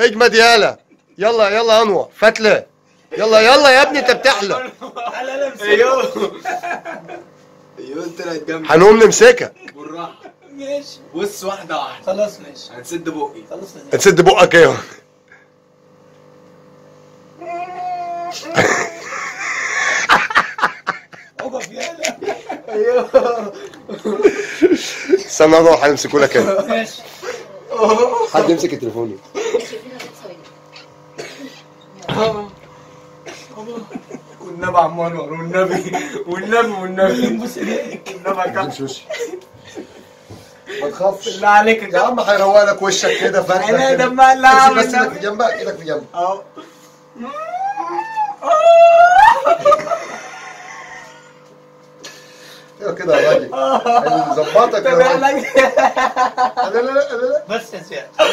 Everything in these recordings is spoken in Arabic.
اجمد يالا. يلا يلا يا انور فتلة. يلا يلا يا ابني انت بتحلم لمسة. أيوه. أيوه طلعت جنبي هنقوم نمسكها. بالراحة. ماشي. بص واحدة واحدة. خلاص ماشي. هنسد بقي. خلاص ماشي. تسد بقك إيه؟ اقف يالا أيوه استنى نروح هنمسكوا لك هنا ماشي. حد يمسك التليفون؟ والنبي عم انور والنبي والنبي. والنبي بص ايديك والنبي ما تخافش. بالله عليك يا عم هيروق لك وشك كده فتله أنا. دمها لا بس إيدك في جنبك إيدك في جنبك أهو. أيوه كده يا راجل. هنظبطك يا طب راجل. إحنا لا لا لا لا. بس يا زياد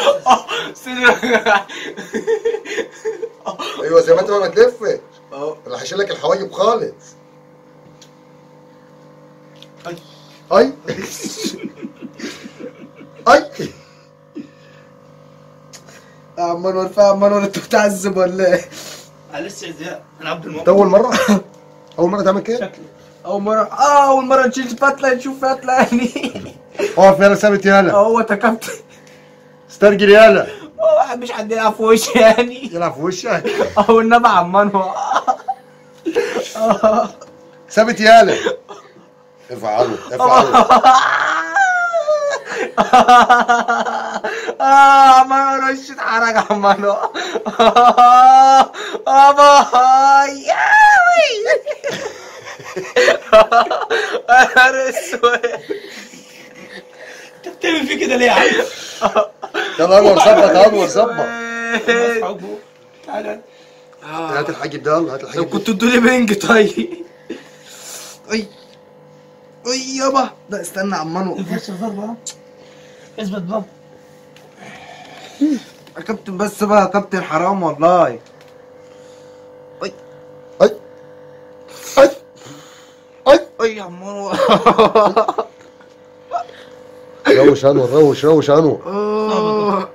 أيوه زي ما انت ما تلف أهو راح يشيل لك الحواجب خالص. أي. أي. أي. يا عم انور فاهم عم انور انت بتعذب ولا إيه؟ معلش يا زياد أنا عبد انت أول المؤمن مرة؟ أول مرة تعمل كده؟ شكلي. أول مرة آه أول مرة نشيل فتلة نشوف فتلة يعني. اقف يلا ثابت يالا. هو كابتن استرجل يالا. هو مش حد يلعب في وشي يعني. يلعب في وشك. أو النبي عم انور ثابت يالا ارفع عنه ارفع عنه آه عم انور وشي اتحرق يا عم انور آه باي يا اسود انت بتعمل فيه كده ليه يا عم؟ يلا انور ظبط انور ظبط حبه تعالى هات الحاجب ده يلا هات طب الحاجب ده. كنت ادوني بنج طيب. أي أي يابا. لا استنى يا عم انور الفرشه ضربه ها؟ اثبت بابا يا كابتن بس بقى يا كابتن حرام والله. أي. أي. أي. أي. يا عم انور روش انور روش روش انور آه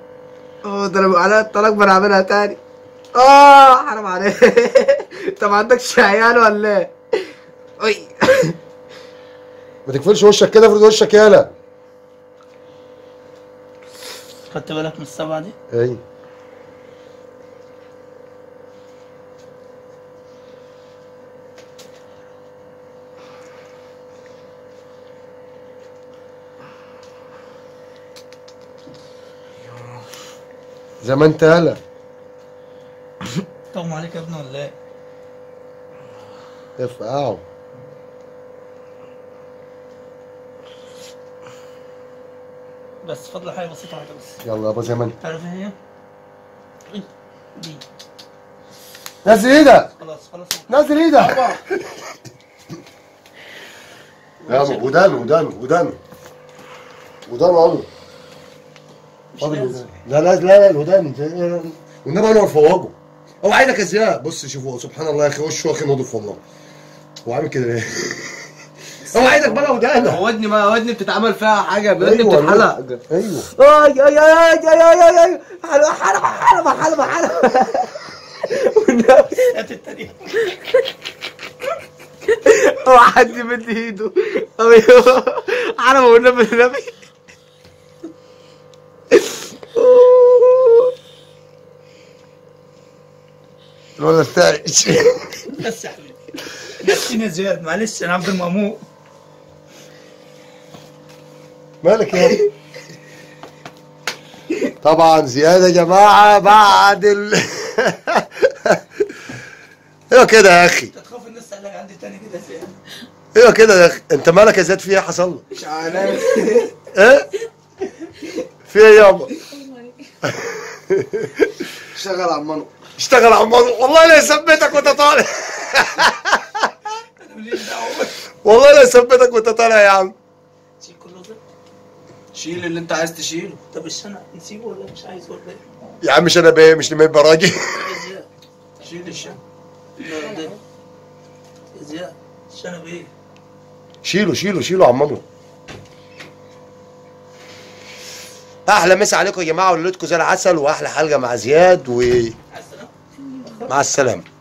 آه ده أنا بقى عليا الطلاق بنعملها تاني. آه حرام عليك. انت ما عندكش عيال ولا إيه؟ اي ما تقفلش وشك كده افرد وشك يالا خدت بالك من السبعة دي؟ أي. زي ما أنت يالا طب عليك يا ابني ولا إيه؟ ارفعه. بس فضل حاجة بسيطة واحدة بس. يلا يابا زي ما انت تعرف إيه هي؟ دي. نزل إيدك. خلاص خلاص. نزل إيدك. يا عم ودانه ودانه ودانه ودانه عمره. لا لا لا لا الودان والنبي أنا فوقه هو عينك يا زياد. بص شوفوا سبحان الله يا أخي وشه أخي نضف والله. هو عامل كده ليه؟ هو عينك بقى ودانه ودني ما ودني بتتعمل فيها حاجة ودني أيوة، بتتحلق. أيوه. أي أي أي أي أي أي أي حلوة حلوة حلوة حلوة حلوة. والنبي هو حد يمد ايده. أيوه. حلوة والنبي النبي. الولد بتاعي بس يا حبيبي. نفسيني زياد معلش أنا عبد المأمون. مالك يا؟ طبعا زيادة يا جماعة بعد ال إيوه كده يا أخي. أنت تخاف الناس تعلق عندي تاني كده يا زياد. إيوه كده يا أخي. أنت مالك يا زياد؟ في إيه حصل لك؟ مش عارف. إيه؟ في إيه يابا؟ شغل عمانو. اشتغل عمال والله لا يثبتك وانت طالع. أنا ماليش دعوه والله لا يثبتك وانت طالع يا عم. شيل كله ده. شيل اللي انت عايز تشيله. طب الشنع نسيبه ولا مش عايز ولا إيه؟ يا عم مش أنا بايه مش لما يبقى راجل؟ يا زياد شيل يا زياد الشنع بايه؟ شيله شيله شيله أحلى مسا عليكم يا جماعة وليلتكم زي العسل واحلى حلقة مع زياد و مع السلامة.